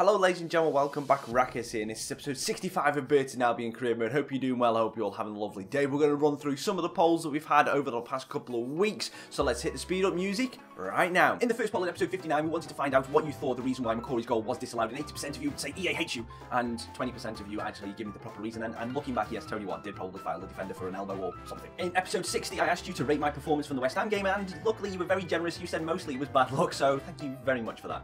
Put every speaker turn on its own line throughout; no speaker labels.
Hello ladies and gentlemen, welcome back, Raccas here, and this is episode 65 of Burton Albion Career Mode. Hope you're doing well, I hope you're all having a lovely day. We're going to run through some of the polls that we've had over the past couple of weeks, so let's hit the speed up music right now. In the first poll in episode 59, we wanted to find out what you thought the reason why McCrory's goal was disallowed, and 80% of you say EA hates you, and 20% of you actually give me the proper reason, and, and looking back, yes, Tony Watt did probably file a defender for an elbow or something. In episode 60, I asked you to rate my performance from the West Ham game, and luckily you were very generous, you said mostly it was bad luck, so thank you very much for that.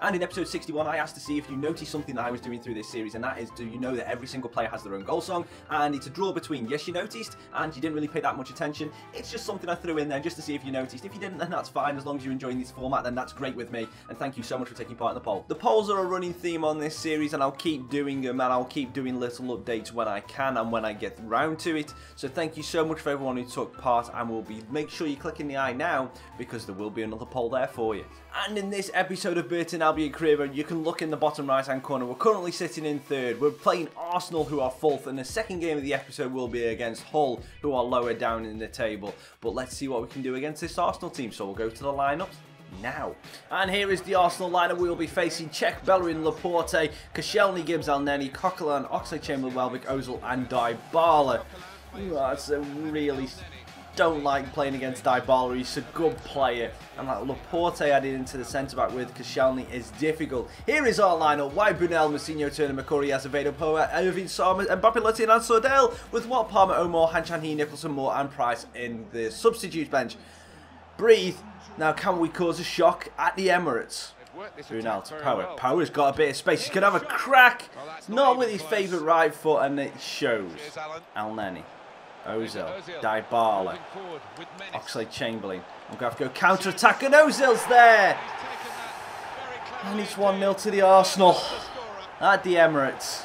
And in episode 61, I asked to see if you noticed something that I was doing through this series, and that is, do you know that every single player has their own goal song? And it's a draw between yes, you noticed, and you didn't really pay that much attention. It's just something I threw in there just to see if you noticed. If you didn't, then that's fine. As long as you're enjoying this format, then that's great with me. And thank you so much for taking part in the poll. The polls are a running theme on this series, and I'll keep doing them, and I'll keep doing little updates when I can and when I get round to it. So thank you so much for everyone who took part, and we'll be make sure you click in the eye now because there will be another poll there for you. And in this episode of Burton Albion Career you can look in the bottom right hand corner. We're currently sitting in third. We're playing Arsenal, who are fourth, and the second game of the episode will be against Hull, who are lower down in the table. But let's see what we can do against this Arsenal team. So we'll go to the lineups now. And here is the Arsenal lineup. We will be facing Cech, Bellerin, Laporte, Koscielny, Gibbs, Elneny, Coquelin, Oxlade, Chamberlain, Welbeck, Ozil, and Dybala. Ooh, that's a really don't like playing against Dybala. He's a good player. And like Laporte added into the centre-back with Koscielny is difficult. Here is our lineup. White, Brunel, Mousinho, Turner, McCrory, Azevedo, Power, Irvine, Sama, Mbappe, Lutin and Sordell. With Watt, Palmer, Omar, Hanchan, Nicholson, Moore and Price in the substitute bench. Breathe. Now can we cause a shock at the Emirates? Brunel to Power. Well. Power's got a bit of space. He's going to have a crack. Not with his favourite right foot and it shows. Elneny. Ozil, Dybala, Oxlade Chamberlain. I'm going to have to go counter attack, and Ozil's there. And it's 1 0 to the Arsenal at the Emirates.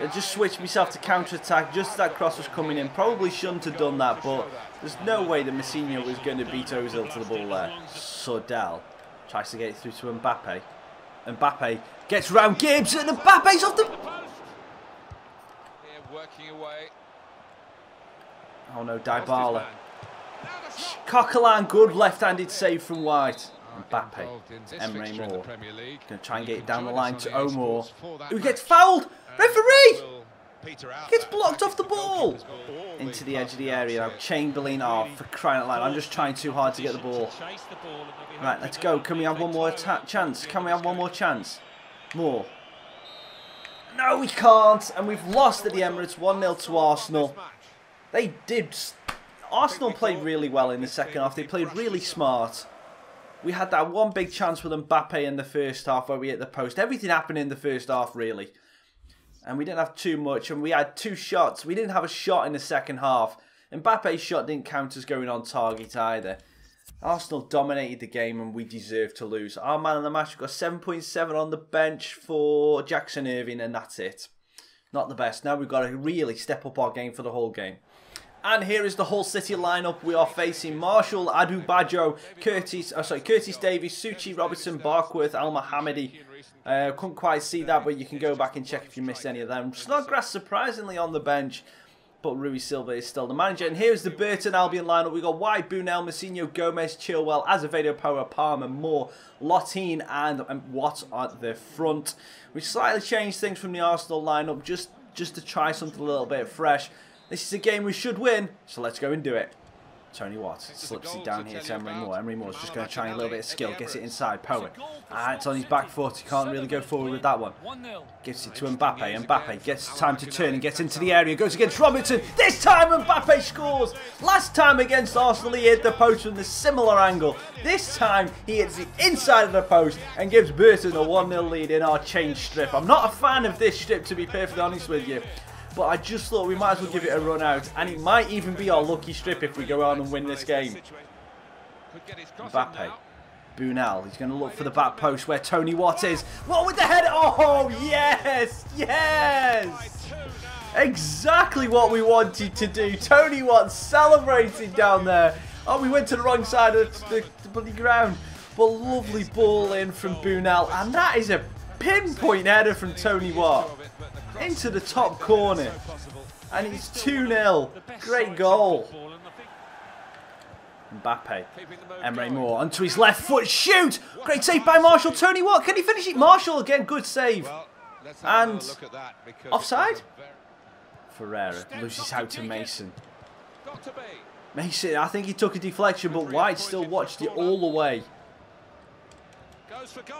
I just switched myself to counter attack just as that cross was coming in. Probably shouldn't have done that, but there's no way that Messina was going to beat Ozil to the ball there. Sordell tries to get it through to Mbappe. Mbappe gets round Gibbs, and Mbappe's off the. working away. Oh no, Dybala. Coquelin, good left-handed save from White. Mbappe Emre Mor. Going to try and get it down the line to Omar. Who gets fouled? Referee! Gets blocked off the ball. Into the edge of the area. Now Chamberlain, oh, for crying out loud. I'm just trying too hard to get the ball. Right, let's go. Can we have one more chance? Can we have one more chance? More. No, we can't. And we've lost at the Emirates 1-0 to Arsenal. They did. Arsenal played really well in the second half. They played really smart. We had that one big chance with Mbappe in the first half where we hit the post. Everything happened in the first half, really. And we didn't have too much. And we had two shots. We didn't have a shot in the second half. Mbappe's shot didn't count as going on target either. Arsenal dominated the game and we deserved to lose. Our man of the match got 7.7 on the bench for Jackson Irvine and that's it. Not the best. Now we've got to really step up our game for the whole game. And here is the Hull City lineup. We are facing Marshall, Adebayo, Curtis, oh sorry, Curtis Davies, Suchi, Robertson, Barkworth, Elmohamady. Uh, couldn't quite see that, but you can go back and check if you missed any of them. Snodgrass surprisingly on the bench, but Rui Silva is still the manager. And here's the Burton Albion lineup. We've got White, Brunel, Mousinho, Gomez, Chilwell, Azevedo, Power, Palmer, Moore, Lottin, and, and Watt at the front. We slightly changed things from the Arsenal lineup just, just to try something a little bit fresh. This is a game we should win, so let's go and do it. Tony Watt slips it down here to Emre Mor. Emre Mor's just going to try a little bit of skill, gets it inside. Poet. Ah, it's on his back foot. He can't really go forward with that one. Gives it to Mbappe. Mbappe gets time to turn and gets into the area. Goes against Robertson. This time Mbappe scores. Last time against Arsenal he hit the post from the similar angle. This time he hits the inside of the post and gives Burton a 1-0 lead in our change strip. I'm not a fan of this strip to be perfectly honest with you. But I just thought we might as well give it a run out. And it might even be our lucky strip if we go on and win this game. Mbappe. Brunel. He's going to look for the back post where Tony Watt is. What with the head? Oh, yes! Yes! Exactly what we wanted to do. Tony Watt celebrating down there. Oh, we went to the wrong side of the, the bloody ground. But lovely ball in from Brunel. And that is a pinpoint header from Tony Watt into the top corner. And it's 2-0. Great goal. Mbappe. Emre Mor onto his left foot. Shoot! Great save by Marshall. Tony Watt. Can he finish it? Marshall again. Good save. And offside? Ferreira loses out to Mason. Mason, I think he took a deflection, but White still watched it all the way.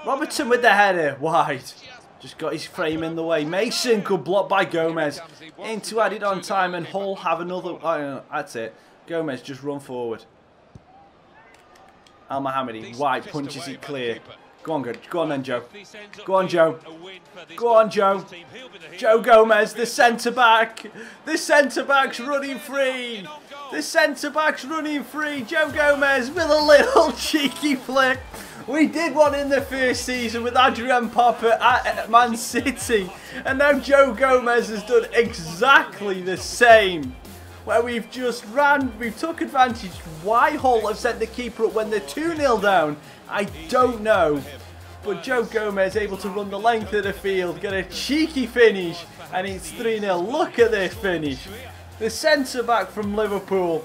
Robertson with the header. White. Just got his frame in the way. Mason could block by Gomez. Into added on time and Hull have another. Oh, that's it. Gomez just run forward. Elmohamady. White punches it clear. Go on, good. Go on then, Joe. Go on, Joe. Go on, Joe. Joe Gomez, the centre back. The centre back's running free. The centre back's running free. Joe Gomez with a little cheeky flick. We did one in the first season with Adrian Popper at Man City. And now Joe Gomez has done exactly the same where we've just ran, we took advantage. Why Hull have sent the keeper up when they're 2-0 down? I don't know. But Joe Gomez able to run the length of the field, get a cheeky finish, and it's 3-0. Look at this finish. The centre-back from Liverpool.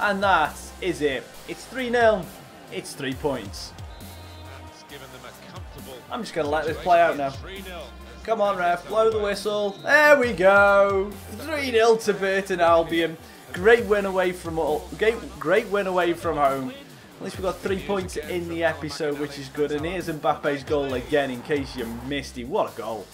And that is it. It's 3-0. It's three points. I'm just going to let this play out now. Come on, ref. Blow the whistle. There we go. 3-0 to Burton Albion. Great win away from all. Great, great win away from home. At least we got three points in the episode, which is good. And here's Mbappe's goal again, in case you missed it. What a goal.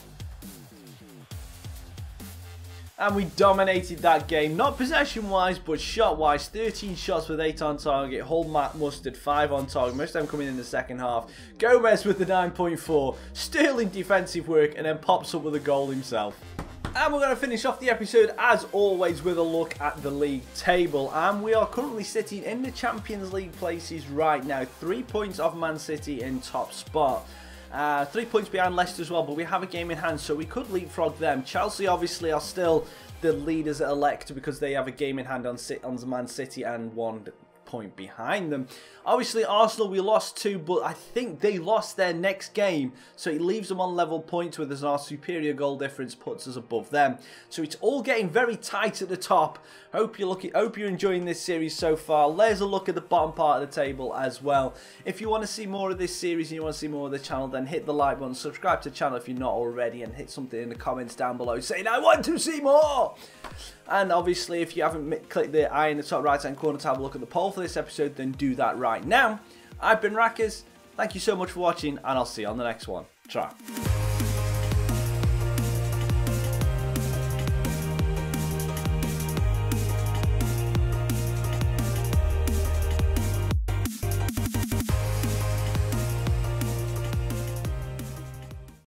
And we dominated that game, not possession-wise, but shot-wise. 13 shots with 8 on target. Hull Matt Mustard, 5 on target. Most of them coming in the second half. Gomez with the 9.4. Sterling defensive work, and then pops up with a goal himself. And we're going to finish off the episode, as always, with a look at the league table. And we are currently sitting in the Champions League places right now. Three points off Man City in top spot. Uh, three points behind Leicester as well, but we have a game in hand, so we could leapfrog them. Chelsea obviously are still the leaders elect because they have a game in hand on, on Man City and one point behind them. Obviously, Arsenal, we lost two, but I think they lost their next game. So it leaves them on level points with us. Our superior goal difference puts us above them. So it's all getting very tight at the top. Hope you're looking, hope you're enjoying this series so far. There's a look at the bottom part of the table as well. If you want to see more of this series and you want to see more of the channel, then hit the like button, subscribe to the channel if you're not already, and hit something in the comments down below saying, I want to see more! And obviously, if you haven't clicked the eye in the top right hand corner to have a look at the poll for this episode, then do that right now. I've been Raccas. Thank you so much for watching, and I'll see you on the next one. Ciao.